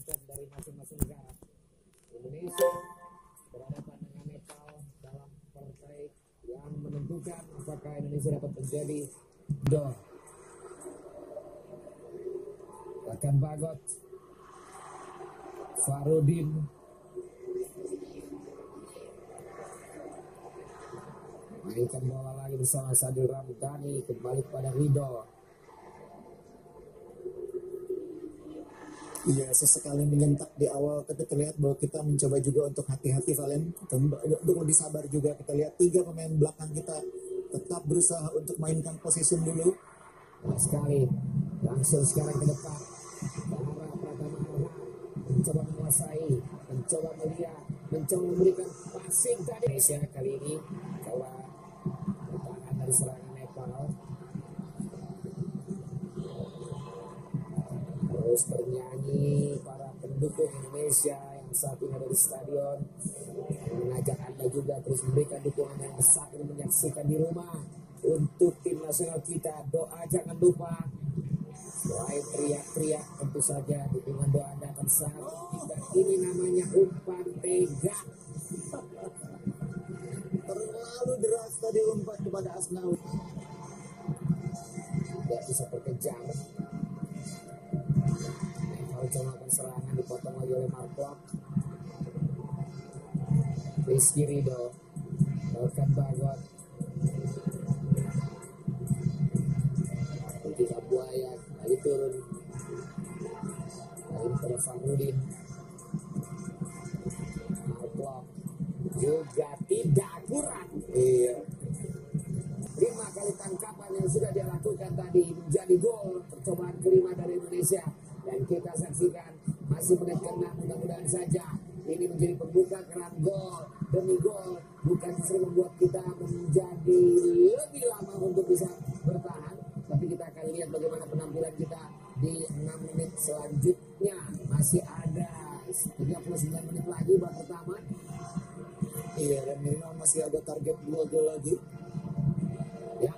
kelompok dari masing-masing negara. Indonesia berhadapan dengan Nepal dalam partai yang menentukan apakah Indonesia dapat menjadi do. Akan Bagot, Farudin, mainkan bola lagi bersama Sadil Ramdhani kembali kepada Ridho. Iya, sesekali menyentak di awal, tapi terlihat bahwa kita mencoba juga untuk hati-hati Valen, untuk lebih sabar juga. Kita lihat tiga pemain belakang kita tetap berusaha untuk mainkan position dulu. Nah, sekali langsung sekarang ke depan. Mencoba menguasai, mencoba melihat, mencoba memberikan passing tadi. Indonesia kali ini kalah bertahan dari serangan Nepal. Terus bernyanyi para pendukung Indonesia yang saat ini ada di stadion. Mengajak anda juga terus memberikan dukungan yang besar dan menyaksikan di rumah untuk tim nasional kita. Doa jangan lupa. Selain teriak-teriak tentu saja. Dukungan doa anda akan sangat kita ini namanya umpan tega. Terlalu deras tadi umpan kepada Asnawi. tidak bisa terkejar Melakukan serangan dipotong lagi oleh Mark Rizky Ridho Elkan Bagot. Ketika Buaya kali turun. Kali kepada Farudin. Mark juga tidak kurang. Iya, lima kali tangkapan yang sudah dia lakukan tadi menjadi gol percobaan kelima dari Indonesia dan kita saksikan masih menit ke-6 mudah-mudahan saja ini menjadi pembuka keran gol demi gol. Bukan justru membuat kita menjadi lebih lama untuk bisa bertahan tapi kita akan lihat bagaimana penampilan kita di 6 menit selanjutnya. Masih ada 39 menit lagi babak pertama. Iya dan minimal masih ada target dua gol lagi. ya